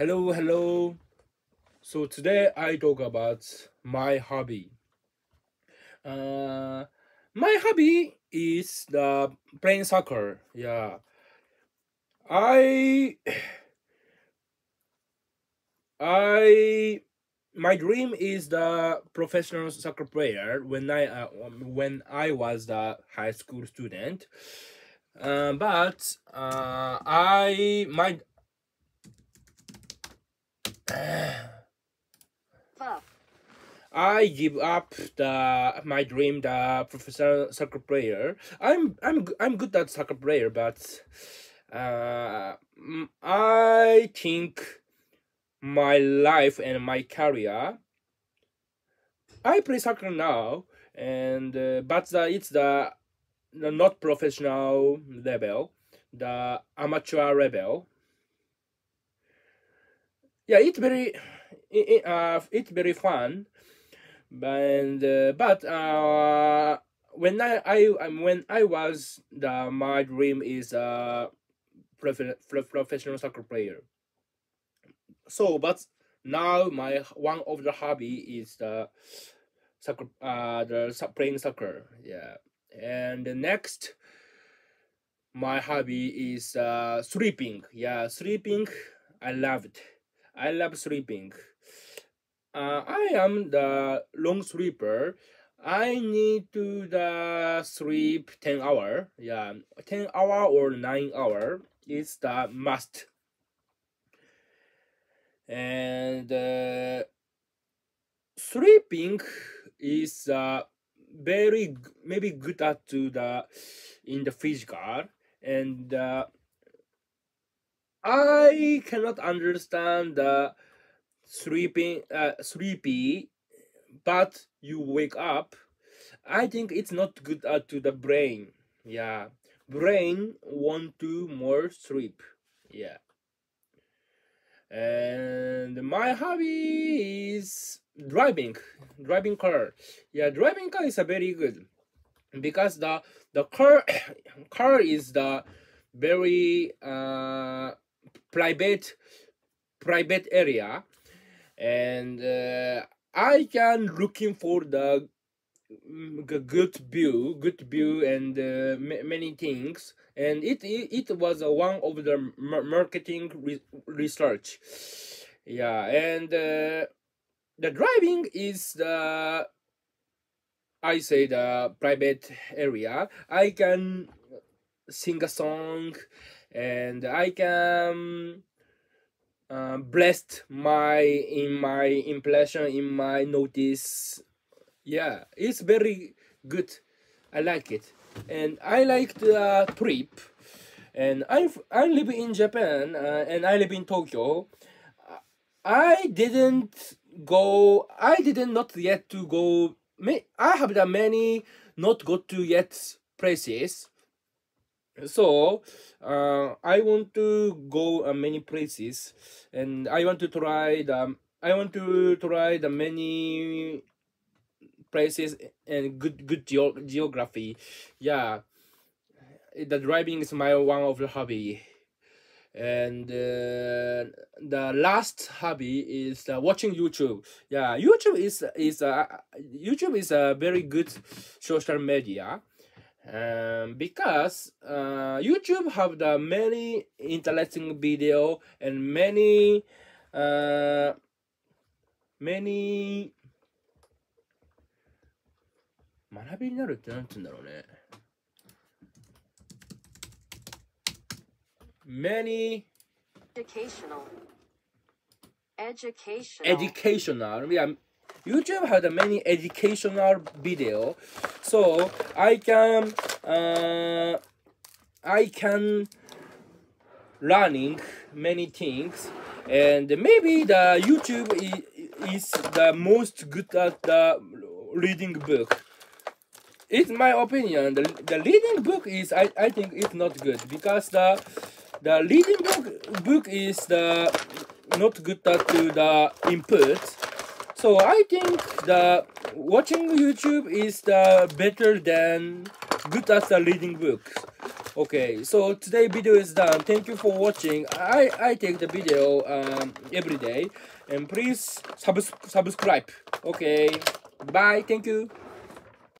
Hello, hello. So today I talk about my hobby. Uh, my hobby is the playing soccer. Yeah, I, I, my dream is the professional soccer player when I uh, when I was the high school student. Uh, but uh, I my I give up the my dream, the professional soccer player. I'm I'm I'm good at soccer player, but uh, I think my life and my career. I play soccer now, and uh, but the, it's the, the not professional level, the amateur level. Yeah, it's very, uh, it's very fun and uh, but uh, when I, I um, when I was the my dream is a prof- professional soccer player. So, but now my one of the hobby is the soccer, uh, the playing soccer. Yeah, and next my hobby is uh sleeping. Yeah, sleeping. I love it. I love sleeping. Uh, I am the long sleeper. I need to the sleep ten hour. Yeah, ten hour or nine hour is the must. And uh, sleeping is uh, very maybe good at to the in the physical and uh, I cannot understand the sleeping uh, sleepy but you wake up i think it's not good uh, to the brain. Yeah. Brain want to more sleep yeah. And my hobby is driving driving car. Yeah driving car is a very good because the the car car is the very uh private private area and uh, I can looking for the mm, good view, good view, and uh, ma- many things. And it it, it was one of the mar- marketing re- research. Yeah, and uh, the driving is the I say the private area. I can sing a song, and I can uh, blessed my in my impression in my notice. Yeah it's very good. I like it. And i like the trip. And i i live in japan uh, and i live in tokyo. I didn't go i didn't not yet to go i have the many not go to yet places so uh, i want to go uh, many places and i want to try the i want to try the many places and good good geo- geography. Yeah. The driving is my one of the hobby. And uh, the last hobby is uh, watching youtube. Yeah youtube is is uh, youtube is a very good social media um, because uh, YouTube have the many interesting video and many uh, many 学びになるってなんて言うんだろうね many Educational. Educational. educational yeah youtube the many educational video so i can uh, i can learning many things and maybe the youtube is, is the most good at the reading book. It's my opinion the, the reading book is I, I think it's not good because the the reading book book is the not good at to the input so i think the watching youtube is the better than good at the reading books Okay, so today video is done. Thank you for watching. I I take the video um, every day, and please subs subscribe. Okay, bye. Thank you.